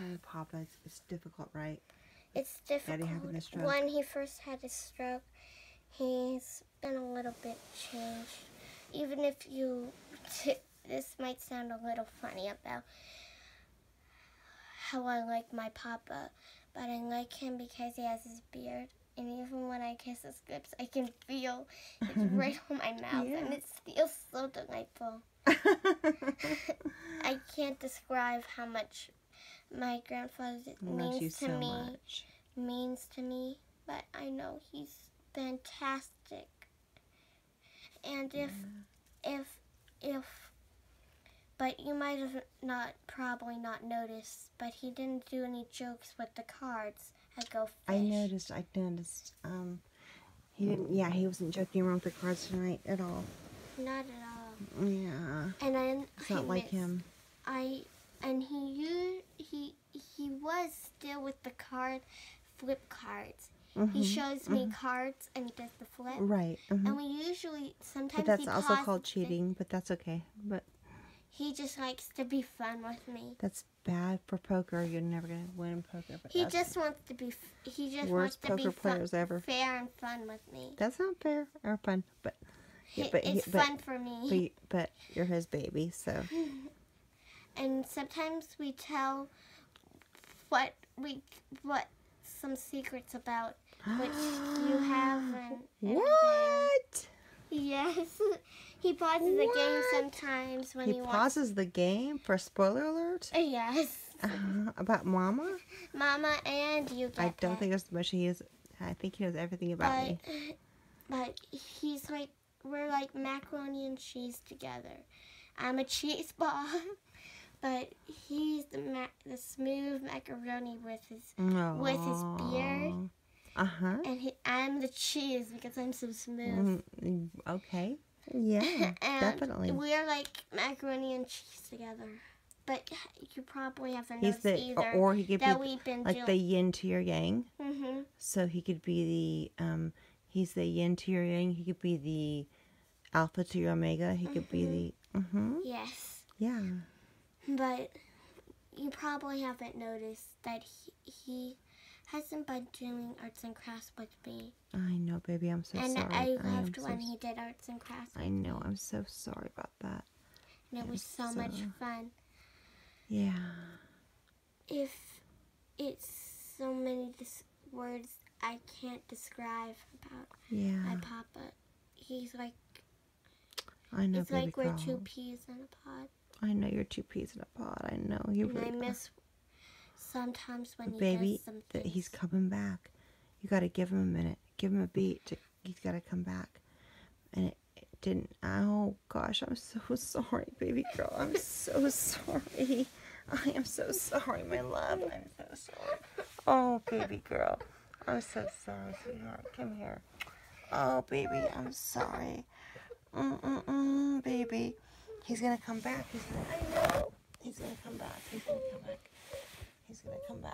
Oh, Papa, it's, it's difficult, right? It's Daddy having difficult. stroke. When he first had his stroke, he's been a little bit changed. Even if you, this might sound a little funny about how I like my Papa, but I like him because he has his beard. And even when I kiss his lips, I can feel it's right on my mouth, and it feels so delightful. I can't describe how much my grandfather means to so me much. means to me, but I know he's fantastic. And if if if but you might have not probably not noticed, but he didn't do any jokes with the cards at Go Fish. I noticed. I noticed. Um, he didn't. Yeah, he wasn't joking around with the cards tonight at all. Not at all. Yeah, And then it's not I like miss- him. I and he u- he he was still with the card flip cards. He Mhm, shows me cards and he does the flip. Right. mhm. And we usually sometimes But that's he also called cheating. But that's okay. But He just likes to be fun with me. that's bad for poker. You're never gonna win poker. But He just wants to be. f- He just Worst wants to be poker fun, players ever. fair and fun with me. that's not fair or fun. But yeah, He- but he- it's but- fun for me. but but you're his baby, so and sometimes we tell what we what some secrets about which you have and what? Yes. he pauses the game sometimes when He he, wants. pauses the game for spoiler alert Uh, Yes. uh, about Mama. Mama and you I don't that. think as much he is. I think he knows everything about but, me. but he's like we're like macaroni and cheese together. I'm a cheese ball, but he's the ma- the smooth macaroni with his with his beard. Uh huh. and he, I'm the cheese because I'm so smooth. Mm, okay. Yeah, definitely. we're like macaroni and cheese together. But you probably haven't He's noticed the either or he could be like the yin to your yang. hmm So he could be the um. He's the yin to your yang. He could be the alpha to your omega. He could be the. Mm-hmm. Yes, Yeah. But you probably haven't noticed that he, he hasn't been doing arts and crafts with me, I know, baby. I'm so and sorry. And I loved so when s- he did arts and crafts. I know. I'm so sorry about that. and it was so so- much fun. Yeah. If it's so many words I can't describe about Yeah. my papa. He's like I know, it's like we're two peas in a pod. I know you're two peas in a pod. I know you and I really are. miss sometimes when he baby that he's coming back. You got to give him a minute. Give him a beat. To, he's got to come back. And it, it didn't. Oh gosh, I'm so sorry, baby girl. I'm so sorry. I am so sorry, my love. I'm so sorry. Oh, baby girl. I'm so sorry, sweetheart. Come here. Oh, baby, I'm sorry. Mm-mm-mm. He's gonna come back. He's gonna, I know. He's gonna come back. He's gonna come back. He's gonna come back.